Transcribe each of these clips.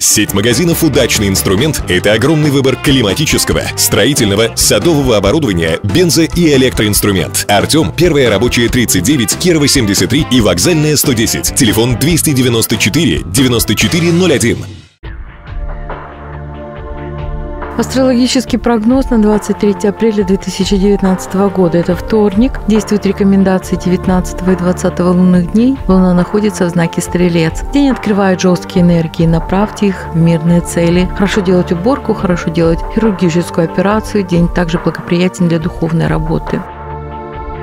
Сеть магазинов «Удачный инструмент» — это огромный выбор климатического, строительного, садового оборудования, бензо- и электроинструмент. Артем, первая рабочая 39, Кирова 73 и вокзальная 110. Телефон 294 9401. Астрологический прогноз на 23 апреля 2019 года. Это вторник. Действуют рекомендации 19 и 20 лунных дней. Луна находится в знаке Стрелец. День открывает жесткие энергии. Направьте их в мирные цели. Хорошо делать уборку, хорошо делать хирургическую операцию. День также благоприятен для духовной работы.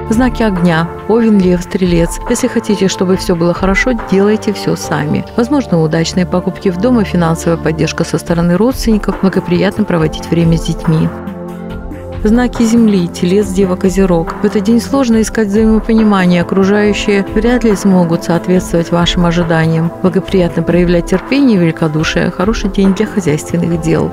Знаки огня. Овен, лев, стрелец. Если хотите, чтобы все было хорошо, делайте все сами. Возможно, удачные покупки в дом и финансовая поддержка со стороны родственников. Благоприятно проводить время с детьми. Знаки Земли, Телец, Дева, Козерог. В этот день сложно искать взаимопонимание. Окружающие вряд ли смогут соответствовать вашим ожиданиям. Благоприятно проявлять терпение и великодушие. Хороший день для хозяйственных дел.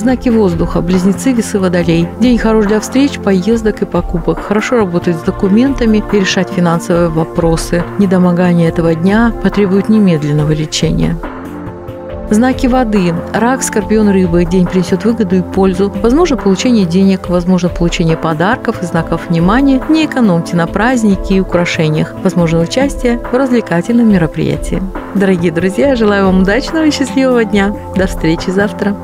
Знаки воздуха, близнецы, весы, водолей. День хорош для встреч, поездок и покупок. Хорошо работать с документами и решать финансовые вопросы. Недомогание этого дня потребует немедленного лечения. Знаки воды. Рак, скорпион, рыбы. День принесет выгоду и пользу. Возможно получение денег, возможно получение подарков и знаков внимания. Не экономьте на праздники и украшениях. Возможно участие в развлекательном мероприятии. Дорогие друзья, желаю вам удачного и счастливого дня. До встречи завтра.